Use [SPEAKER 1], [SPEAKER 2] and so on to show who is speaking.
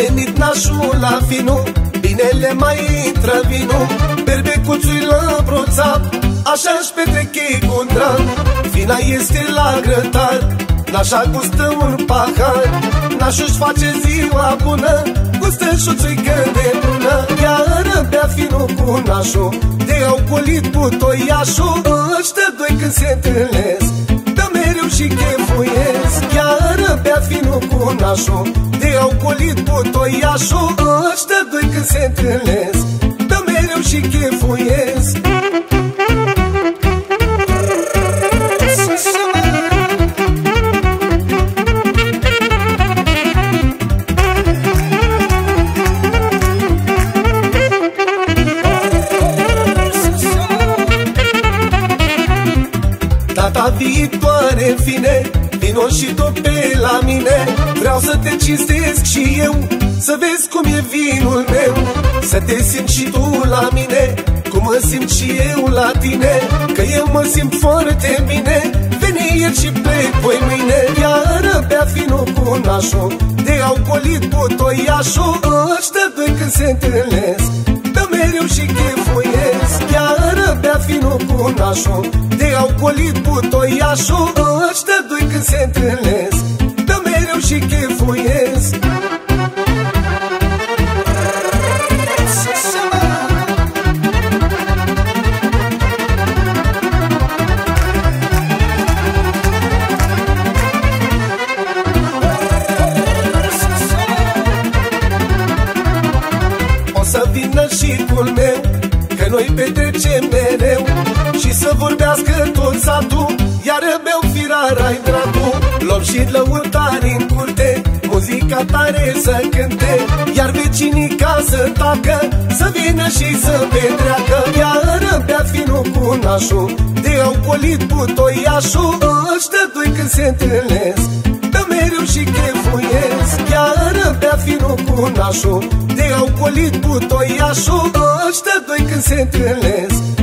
[SPEAKER 1] venit nașul la vinu Binele mai intră vinu. Berbecuțul la broțap Așa-și petrechei cu drag Vina este la grătar Nașa gustă un pahar Nașul-și face ziua bună Gustă șuțuică de bună Iar bea finul cu nașul De au colit butoiașul Ăștia doi când se întâlnesc Dă mereu și chefuiesc. Iar bea finul cu nașul De au colit butoiașul Ăștia doi când se întâlnesc Data viitoare fine Vino și tu pe la mine. Vreau să te cinstesc și eu Să vezi cum e vinul meu. Să te simți și tu la mine Cum mă simt și eu la tine. Că eu mă simt foarte bine Veni ieri și plec voi mâine. Iar bea finul cu nașul De au colit butoiașul Ăștia doi când se întâlnesc Dă mereu și chefuiesc Iar bea finul cu nașul De au colit butoiașul Ăștia doi când se întâlnesc Dă mereu și chefuiesc. O să vină și cul meu Că noi petrecem mereu Și să vorbească tot satul. Iar beau firar-ai dracu Lob și lăutari în curte. Muzica tare să cânte Iar vecinii ca să tacă Să vină și să petreacă. Iar bea finul cu nașul De au colit butoiașul Ăștia doi când se întâlnesc Dă mereu și chefuiesc Iar bea finul cu nașul De au colit butoiașul Ăștia doi când se întâlnesc